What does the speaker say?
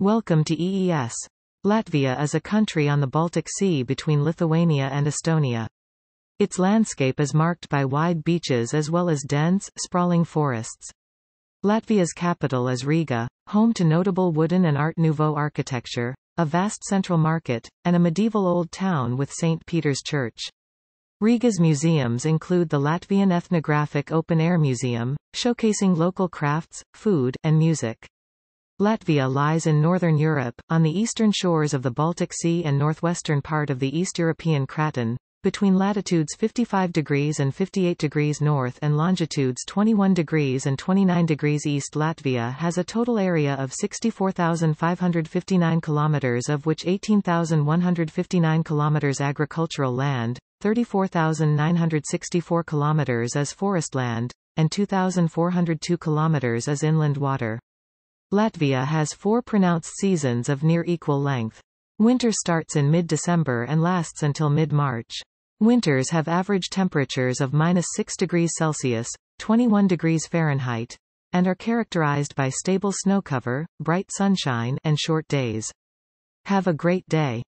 Welcome to EES. Latvia is a country on the Baltic Sea between Lithuania and Estonia. Its landscape is marked by wide beaches as well as dense, sprawling forests. Latvia's capital is Riga, home to notable wooden and Art Nouveau architecture, a vast central market, and a medieval old town with St. Peter's Church. Riga's museums include the Latvian Ethnographic Open Air Museum, showcasing local crafts, food, and music. Latvia lies in northern Europe, on the eastern shores of the Baltic Sea and northwestern part of the East European Craton, between latitudes 55 degrees and 58 degrees north and longitudes 21 degrees and 29 degrees east Latvia has a total area of 64,559 kilometers of which 18,159 kilometers agricultural land, 34,964 kilometers as forest land, and 2,402 kilometers as inland water. Latvia has four pronounced seasons of near equal length. Winter starts in mid-December and lasts until mid-March. Winters have average temperatures of minus 6 degrees Celsius, 21 degrees Fahrenheit, and are characterized by stable snow cover, bright sunshine, and short days. Have a great day.